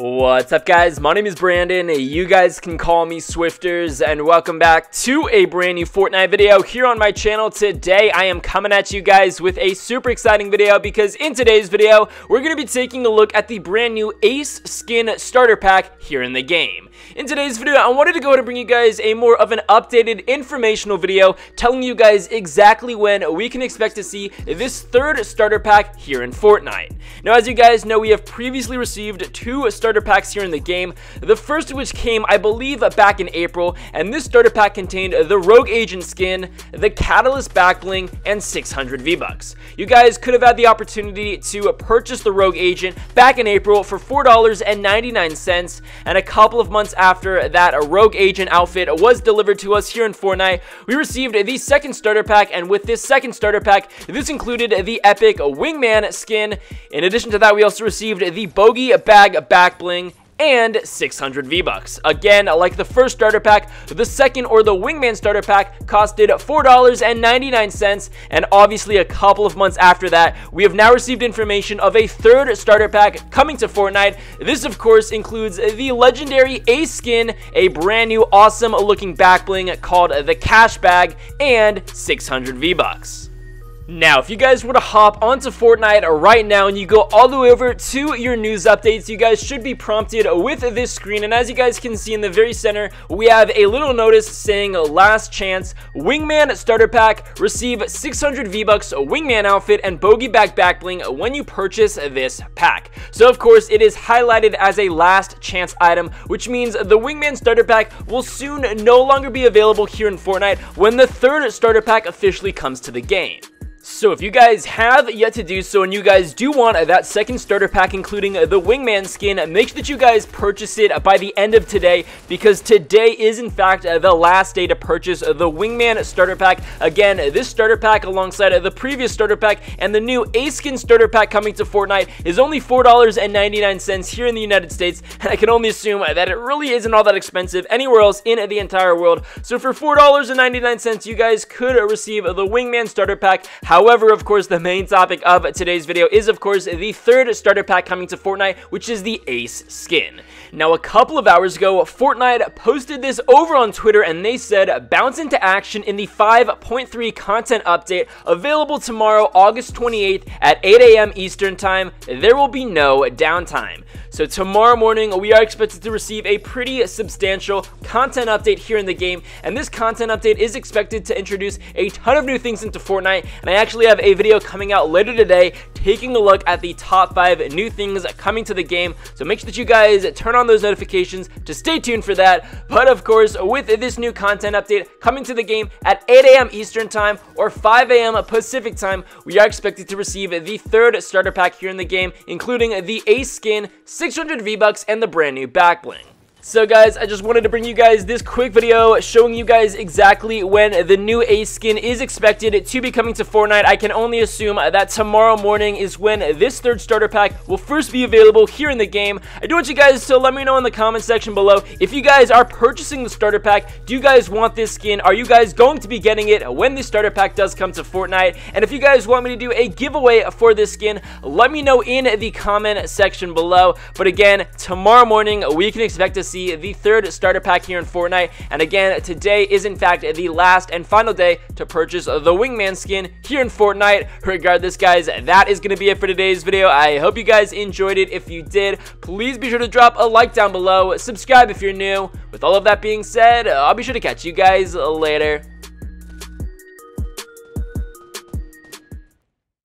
What's up guys, my name is Brandon, you guys can call me Swifterrs, and welcome back to a brand new Fortnite video here on my channel. Today I am coming at you guys with a super exciting video because in today's video, we're going to be taking a look at the brand new Ace Skin Starter Pack here in the game. In today's video, I wanted to go and bring you guys a more of an updated informational video telling you guys exactly when we can expect to see this third starter pack here in Fortnite. Now as you guys know, we have previously received two starter starter packs here in the game. The first of which came, I believe, uh, back in April, and this starter pack contained the Rogue Agent skin, the Catalyst backbling, and 600 V-Bucks. You guys could have had the opportunity to purchase the Rogue Agent back in April for $4.99, and a couple of months after that a Rogue Agent outfit was delivered to us here in Fortnite, we received the second starter pack, and with this second starter pack, this included the epic Wingman skin. In addition to that, we also received the Bogey Bag back bling, and 600 V-Bucks. Again, like the first starter pack, the second or the Wingman starter pack costed $4.99, and obviously a couple of months after that, we have now received information of a third starter pack coming to Fortnite. This, of course, includes the legendary Ace skin, a brand new awesome looking back bling called the Cash Bag, and 600 V-Bucks. Now, if you guys were to hop onto Fortnite right now and you go all the way over to your news updates, you guys should be prompted with this screen. And as you guys can see in the very center, we have a little notice saying last chance, Wingman starter pack, receive 600 V-Bucks, Wingman outfit, and Bogey Bag backbling when you purchase this pack. So of course, it is highlighted as a last chance item, which means the Wingman starter pack will soon no longer be available here in Fortnite when the third starter pack officially comes to the game. So if you guys have yet to do so and you guys do want that second starter pack including the Wingman skin, make sure that you guys purchase it by the end of today because today is in fact uh, the last day to purchase the Wingman starter pack. Again, this starter pack alongside the previous starter pack and the new Ace Skin starter pack coming to Fortnite is only $4.99 here in the United States and I can only assume that it really isn't all that expensive anywhere else in the entire world. So for $4.99 you guys could receive the Wingman starter pack However, of course, the main topic of today's video is, of course, the third starter pack coming to Fortnite, which is the Ace skin. Now, a couple of hours ago, Fortnite posted this over on Twitter, and they said, bounce into action in the 5.3 content update available tomorrow, August 28th at 8 a.m. Eastern Time. There will be no downtime. So tomorrow morning, we are expected to receive a pretty substantial content update here in the game, and this content update is expected to introduce a ton of new things into Fortnite, and I actually have a video coming out later today taking a look at the top 5 new things coming to the game, so make sure that you guys turn on those notifications to stay tuned for that. But of course, with this new content update coming to the game at 8 a.m. Eastern Time or 5 a.m. Pacific Time, we are expected to receive the third starter pack here in the game, including the Ace skin, 600 V-Bucks, and the brand new back bling. So guys, I just wanted to bring you guys this quick video showing you guys exactly when the new Ace skin is expected to be coming to Fortnite. I can only assume that tomorrow morning is when this third starter pack will first be available here in the game. I do want you guys to let me know in the comment section below if you guys are purchasing the starter pack. Do you guys want this skin? Are you guys going to be getting it when the starter pack does come to Fortnite? And if you guys want me to do a giveaway for this skin, let me know in the comment section below. But again, tomorrow morning we can expect to see the third starter pack here in Fortnite. And again, today is in fact the last and final day to purchase the Wingman skin here in Fortnite. Regardless, guys, that is going to be it for today's video. I hope you guys enjoyed it. If you did, please be sure to drop a like down below. Subscribe if you're new. With all of that being said, I'll be sure to catch you guys later.